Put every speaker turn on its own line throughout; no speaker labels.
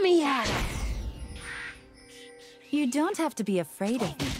Let me at it!
You don't have to be afraid of me.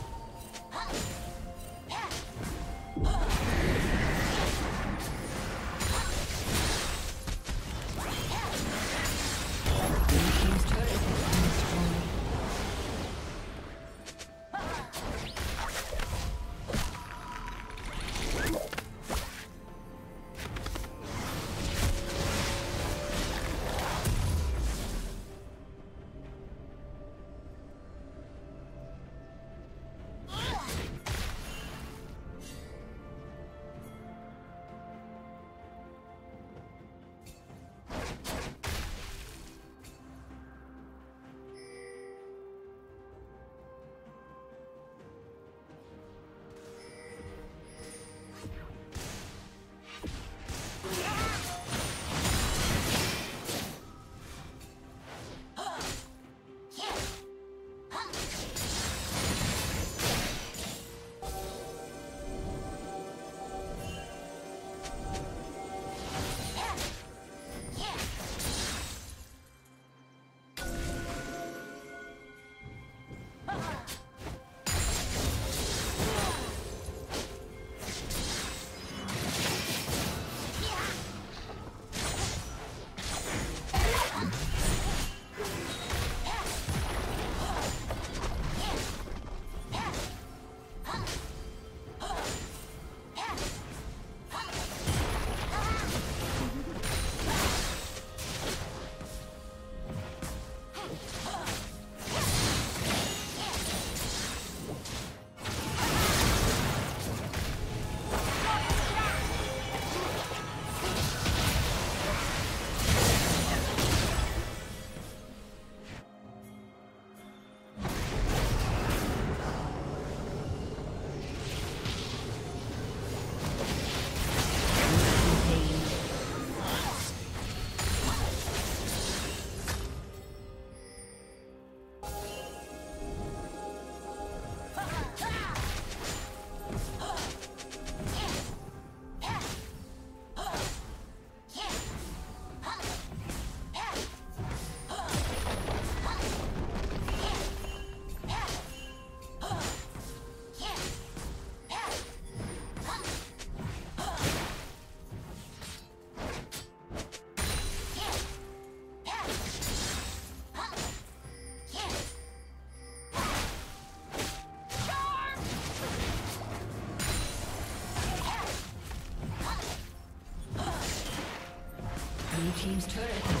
Team's turret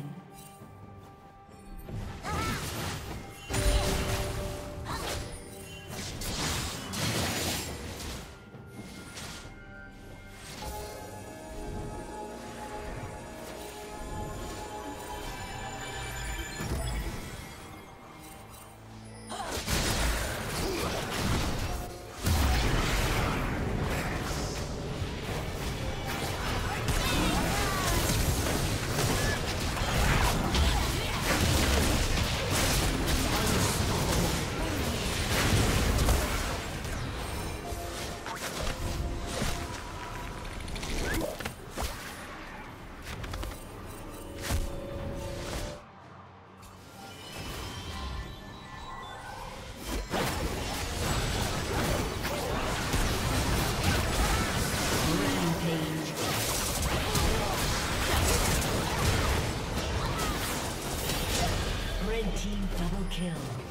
Kill.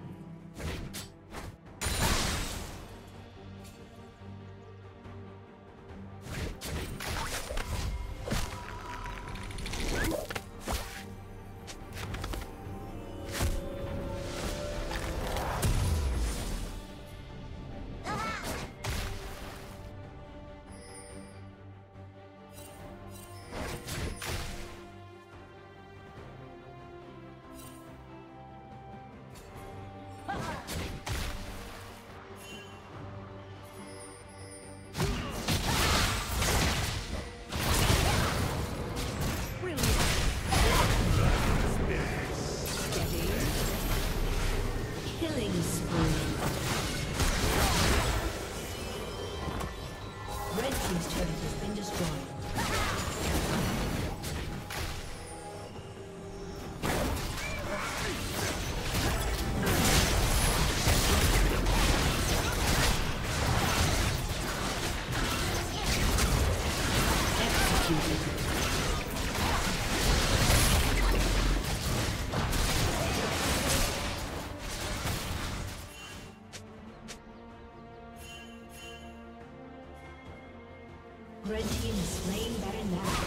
now.